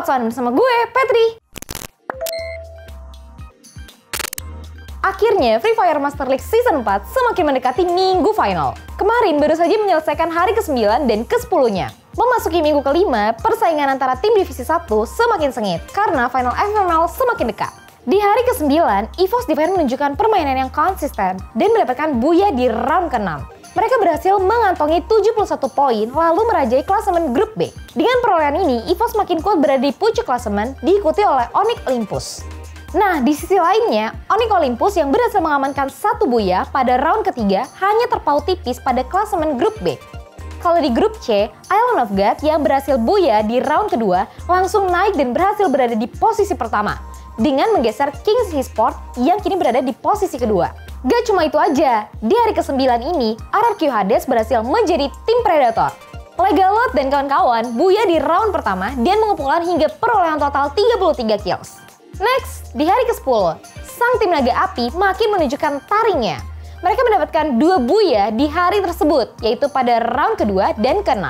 Watson bersama gue, Petri. Akhirnya, Free Fire Master League Season 4 semakin mendekati minggu final. Kemarin baru saja menyelesaikan hari ke-9 dan ke-10-nya. Memasuki minggu kelima, persaingan antara tim divisi 1 semakin sengit karena final FML semakin dekat. Di hari ke-9, EVOS Divine menunjukkan permainan yang konsisten dan mendapatkan buya di round ke-6. Mereka berhasil mengantongi 71 poin lalu merajai klasemen grup B. Dengan perolehan ini, EVOS makin kuat berada di pucuk klasemen diikuti oleh Onyx Olympus. Nah, di sisi lainnya, Onyx Olympus yang berhasil mengamankan satu buya pada round ketiga hanya terpaut tipis pada klasemen grup B. Kalau di grup C, Island of God yang berhasil buya di round kedua langsung naik dan berhasil berada di posisi pertama dengan menggeser Kings Esport yang kini berada di posisi kedua. Gak cuma itu aja, di hari ke-9 ini, RRQ Hades berhasil menjadi tim Predator. Legalot dan kawan-kawan buya di round pertama dan mengumpulkan hingga perolehan total 33 kills. Next, di hari ke-10, sang tim naga api makin menunjukkan taringnya. Mereka mendapatkan dua buya di hari tersebut, yaitu pada round kedua dan ke-6.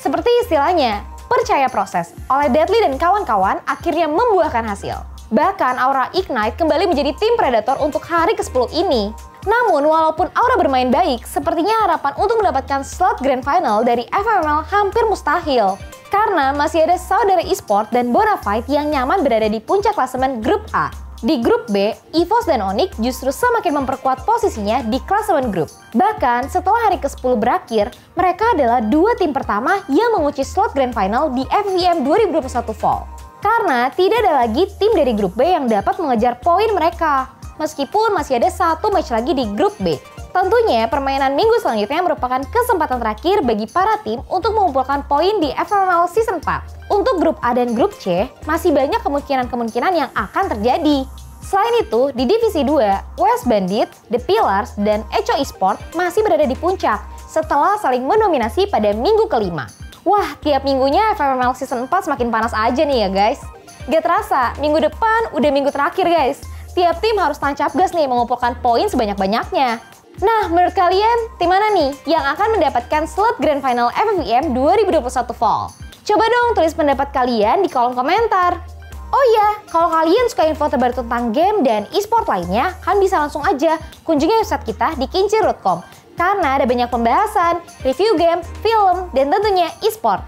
Seperti istilahnya, percaya proses oleh Deadly dan kawan-kawan akhirnya membuahkan hasil. Bahkan Aura Ignite kembali menjadi tim Predator untuk hari ke-10 ini. Namun, walaupun Aura bermain baik, sepertinya harapan untuk mendapatkan slot Grand Final dari FML hampir mustahil. Karena masih ada saudara eSport dan Bonafide yang nyaman berada di puncak klasemen grup A. Di grup B, EVOS dan Onyx justru semakin memperkuat posisinya di klasemen grup. Bahkan setelah hari ke-10 berakhir, mereka adalah dua tim pertama yang mengunci slot Grand Final di FVM 2021 Fall. Karena tidak ada lagi tim dari grup B yang dapat mengejar poin mereka. Meskipun masih ada satu match lagi di grup B, Tentunya, permainan minggu selanjutnya merupakan kesempatan terakhir bagi para tim untuk mengumpulkan poin di FML Season 4. Untuk grup A dan grup C, masih banyak kemungkinan-kemungkinan yang akan terjadi. Selain itu, di Divisi 2, West Bandit, The Pillars, dan Echo Esport masih berada di puncak setelah saling mendominasi pada minggu kelima. Wah, tiap minggunya FML Season 4 semakin panas aja nih ya guys. Gak terasa, minggu depan udah minggu terakhir guys. Tiap tim harus tancap gas nih mengumpulkan poin sebanyak-banyaknya. Nah, menurut kalian, tim mana nih yang akan mendapatkan slot Grand Final FFVM 2021 Fall? Coba dong tulis pendapat kalian di kolom komentar. Oh iya, kalau kalian suka info terbaru tentang game dan e-sport lainnya, kan bisa langsung aja kunjungi website kita di kincir.com. Karena ada banyak pembahasan, review game, film, dan tentunya e-sport.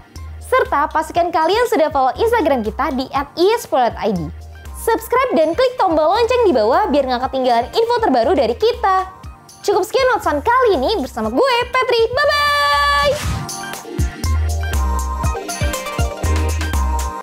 Serta pastikan kalian sudah follow Instagram kita di @esport.id. Subscribe dan klik tombol lonceng di bawah biar nggak ketinggalan info terbaru dari kita. Cukup sekian notsan kali ini bersama gue, Petri. Bye-bye!